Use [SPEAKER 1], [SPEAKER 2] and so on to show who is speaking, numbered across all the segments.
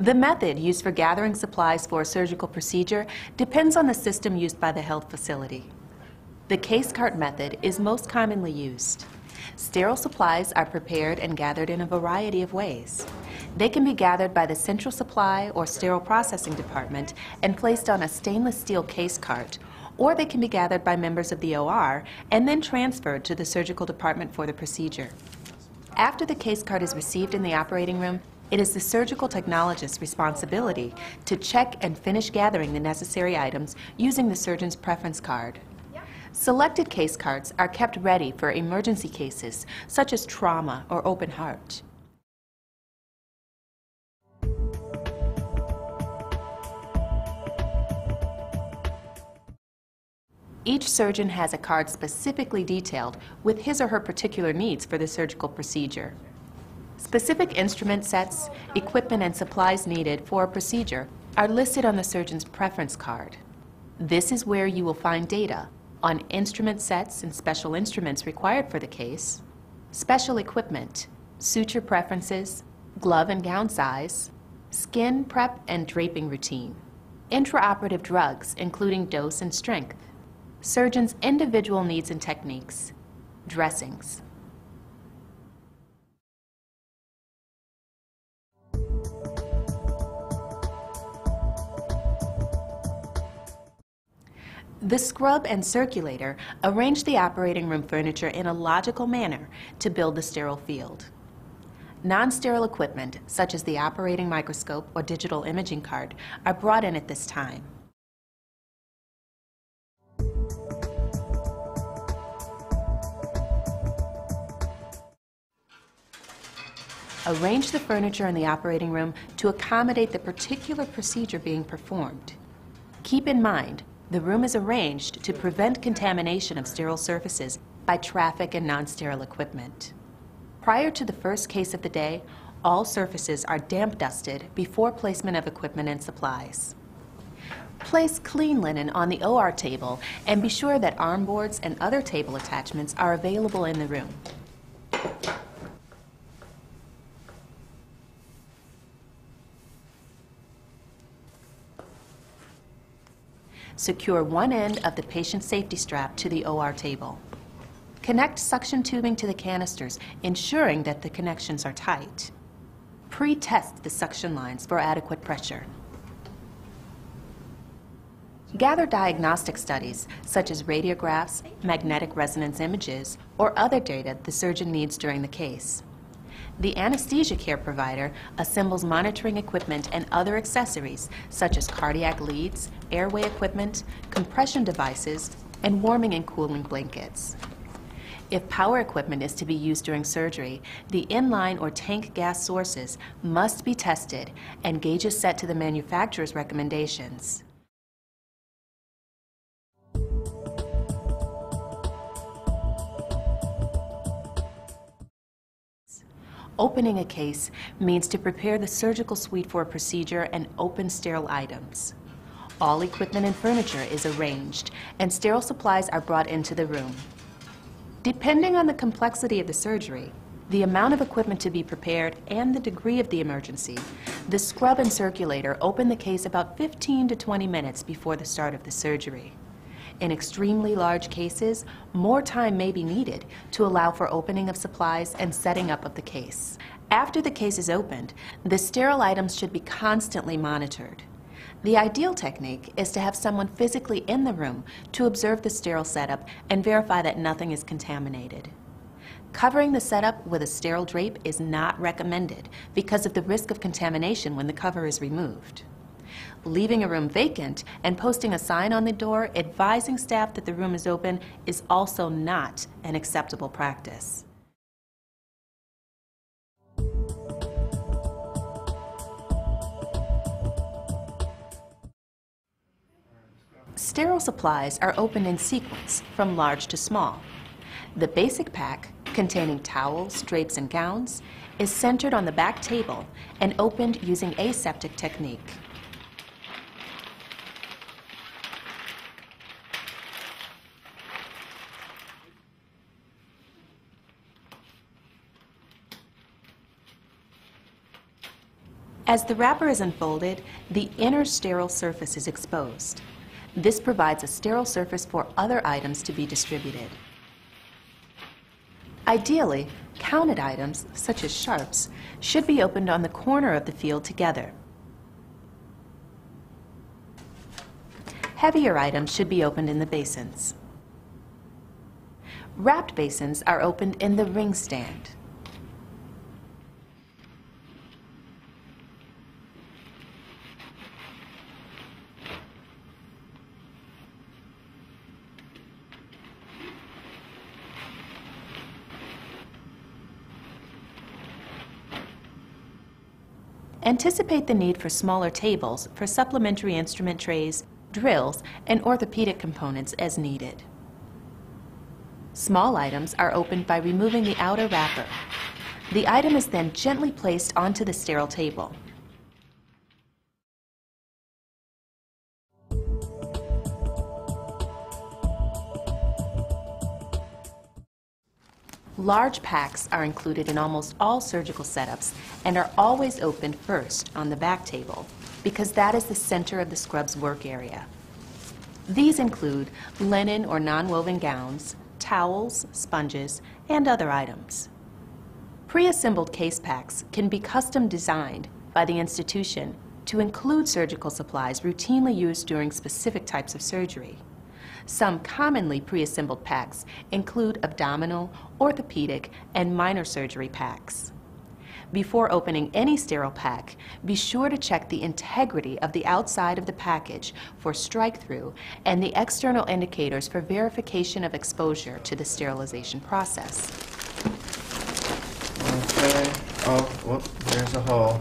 [SPEAKER 1] The method used for gathering supplies for a surgical procedure depends on the system used by the health facility. The case cart method is most commonly used. Sterile supplies are prepared and gathered in a variety of ways. They can be gathered by the central supply or sterile processing department and placed on a stainless steel case cart, or they can be gathered by members of the OR and then transferred to the surgical department for the procedure. After the case cart is received in the operating room, it is the surgical technologist's responsibility to check and finish gathering the necessary items using the surgeon's preference card. Selected case cards are kept ready for emergency cases such as trauma or open heart. Each surgeon has a card specifically detailed with his or her particular needs for the surgical procedure. Specific instrument sets, equipment, and supplies needed for a procedure are listed on the surgeon's preference card. This is where you will find data on instrument sets and special instruments required for the case, special equipment, suture preferences, glove and gown size, skin prep and draping routine, intraoperative drugs including dose and strength, surgeon's individual needs and techniques, dressings. The scrub and circulator arrange the operating room furniture in a logical manner to build the sterile field. Non-sterile equipment, such as the operating microscope or digital imaging cart, are brought in at this time. Arrange the furniture in the operating room to accommodate the particular procedure being performed. Keep in mind, the room is arranged to prevent contamination of sterile surfaces by traffic and non-sterile equipment. Prior to the first case of the day, all surfaces are damp dusted before placement of equipment and supplies. Place clean linen on the OR table and be sure that arm boards and other table attachments are available in the room. Secure one end of the patient safety strap to the OR table. Connect suction tubing to the canisters, ensuring that the connections are tight. Pre-test the suction lines for adequate pressure. Gather diagnostic studies, such as radiographs, magnetic resonance images, or other data the surgeon needs during the case. The anesthesia care provider assembles monitoring equipment and other accessories such as cardiac leads, airway equipment, compression devices, and warming and cooling blankets. If power equipment is to be used during surgery, the inline or tank gas sources must be tested and gauges set to the manufacturer's recommendations. Opening a case means to prepare the surgical suite for a procedure and open sterile items. All equipment and furniture is arranged, and sterile supplies are brought into the room. Depending on the complexity of the surgery, the amount of equipment to be prepared, and the degree of the emergency, the scrub and circulator open the case about 15 to 20 minutes before the start of the surgery. In extremely large cases, more time may be needed to allow for opening of supplies and setting up of the case. After the case is opened, the sterile items should be constantly monitored. The ideal technique is to have someone physically in the room to observe the sterile setup and verify that nothing is contaminated. Covering the setup with a sterile drape is not recommended because of the risk of contamination when the cover is removed leaving a room vacant, and posting a sign on the door advising staff that the room is open is also not an acceptable practice. Sterile supplies are opened in sequence from large to small. The basic pack, containing towels, drapes, and gowns, is centered on the back table and opened using aseptic technique. As the wrapper is unfolded, the inner sterile surface is exposed. This provides a sterile surface for other items to be distributed. Ideally, counted items, such as sharps, should be opened on the corner of the field together. Heavier items should be opened in the basins. Wrapped basins are opened in the ring stand. Anticipate the need for smaller tables for supplementary instrument trays, drills, and orthopedic components as needed. Small items are opened by removing the outer wrapper. The item is then gently placed onto the sterile table. Large packs are included in almost all surgical setups and are always opened first on the back table because that is the center of the scrub's work area. These include linen or non-woven gowns, towels, sponges, and other items. Pre-assembled case packs can be custom designed by the institution to include surgical supplies routinely used during specific types of surgery. Some commonly pre-assembled packs include abdominal, orthopedic, and minor surgery packs. Before opening any sterile pack, be sure to check the integrity of the outside of the package for strike-through and the external indicators for verification of exposure to the sterilization process.
[SPEAKER 2] Okay. Oh, whoop, there's a hole.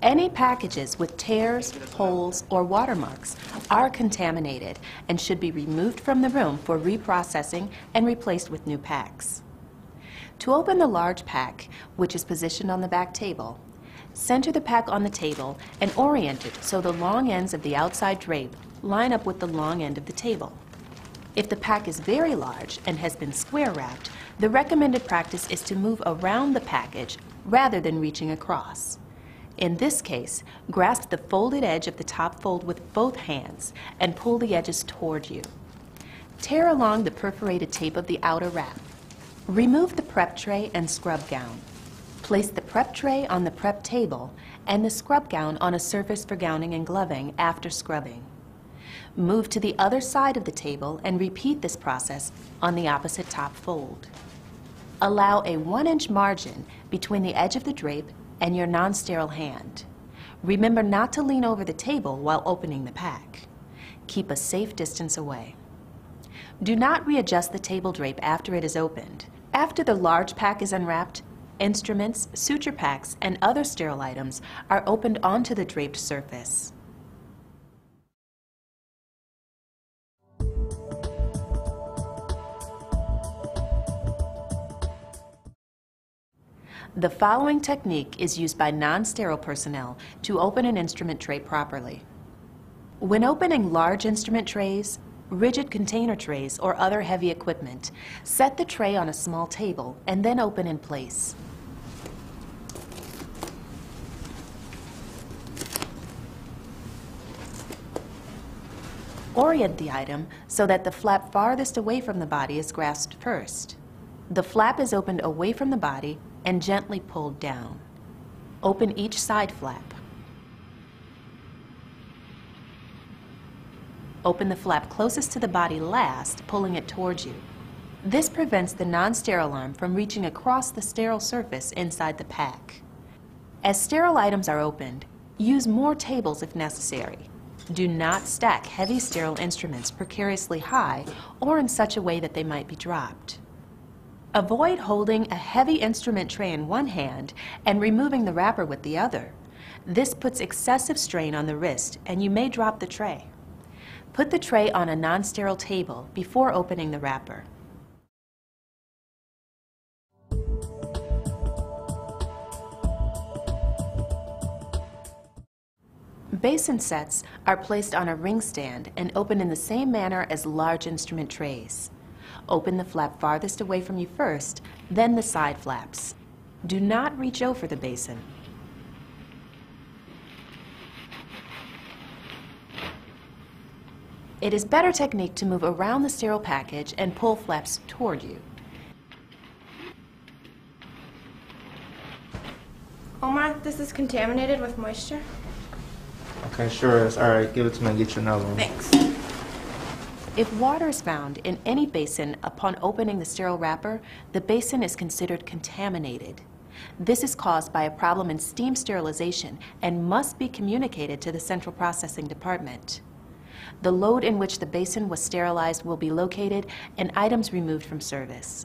[SPEAKER 1] Any packages with tears, holes, or watermarks are contaminated and should be removed from the room for reprocessing and replaced with new packs. To open the large pack, which is positioned on the back table, center the pack on the table and orient it so the long ends of the outside drape line up with the long end of the table. If the pack is very large and has been square wrapped, the recommended practice is to move around the package rather than reaching across. In this case, grasp the folded edge of the top fold with both hands and pull the edges toward you. Tear along the perforated tape of the outer wrap. Remove the prep tray and scrub gown. Place the prep tray on the prep table and the scrub gown on a surface for gowning and gloving after scrubbing. Move to the other side of the table and repeat this process on the opposite top fold. Allow a one inch margin between the edge of the drape and your non-sterile hand. Remember not to lean over the table while opening the pack. Keep a safe distance away. Do not readjust the table drape after it is opened. After the large pack is unwrapped, instruments, suture packs, and other sterile items are opened onto the draped surface. The following technique is used by non-sterile personnel to open an instrument tray properly. When opening large instrument trays, rigid container trays, or other heavy equipment, set the tray on a small table and then open in place. Orient the item so that the flap farthest away from the body is grasped first. The flap is opened away from the body and gently pulled down. Open each side flap. Open the flap closest to the body last, pulling it towards you. This prevents the non-sterile arm from reaching across the sterile surface inside the pack. As sterile items are opened, use more tables if necessary. Do not stack heavy sterile instruments precariously high or in such a way that they might be dropped. Avoid holding a heavy instrument tray in one hand and removing the wrapper with the other. This puts excessive strain on the wrist and you may drop the tray. Put the tray on a non-sterile table before opening the wrapper. Basin sets are placed on a ring stand and open in the same manner as large instrument trays. Open the flap farthest away from you first, then the side flaps. Do not reach over the basin. It is better technique to move around the sterile package and pull flaps toward you.
[SPEAKER 3] Omar, this is contaminated with moisture.
[SPEAKER 2] Okay, sure is. All right, give it to me and get you another one.
[SPEAKER 3] Thanks.
[SPEAKER 1] If water is found in any basin upon opening the sterile wrapper, the basin is considered contaminated. This is caused by a problem in steam sterilization and must be communicated to the central processing department. The load in which the basin was sterilized will be located and items removed from service.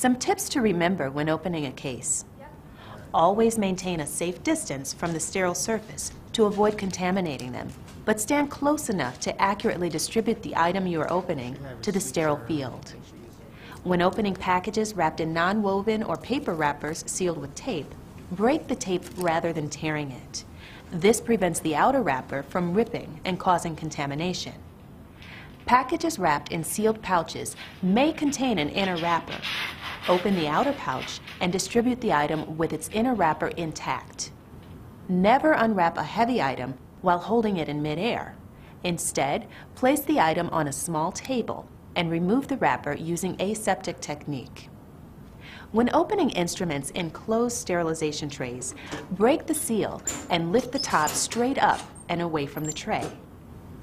[SPEAKER 1] Some tips to remember when opening a case. Always maintain a safe distance from the sterile surface to avoid contaminating them, but stand close enough to accurately distribute the item you are opening to the sterile field. When opening packages wrapped in non-woven or paper wrappers sealed with tape, break the tape rather than tearing it. This prevents the outer wrapper from ripping and causing contamination. Packages wrapped in sealed pouches may contain an inner wrapper. Open the outer pouch and distribute the item with its inner wrapper intact. Never unwrap a heavy item while holding it in midair. Instead, place the item on a small table and remove the wrapper using aseptic technique. When opening instruments in closed sterilization trays, break the seal and lift the top straight up and away from the tray.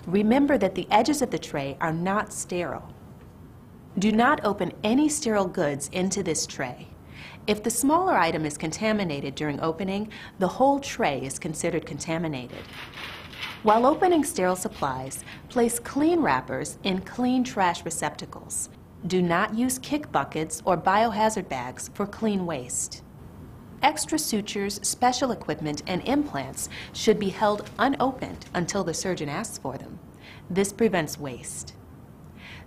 [SPEAKER 1] Remember that the edges of the tray are not sterile. Do not open any sterile goods into this tray. If the smaller item is contaminated during opening, the whole tray is considered contaminated. While opening sterile supplies, place clean wrappers in clean trash receptacles. Do not use kick buckets or biohazard bags for clean waste. Extra sutures, special equipment, and implants should be held unopened until the surgeon asks for them. This prevents waste.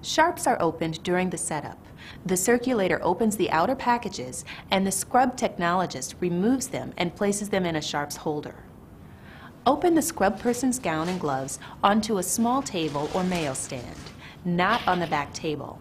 [SPEAKER 1] Sharps are opened during the setup. The circulator opens the outer packages and the scrub technologist removes them and places them in a sharps holder. Open the scrub person's gown and gloves onto a small table or Mayo stand, not on the back table.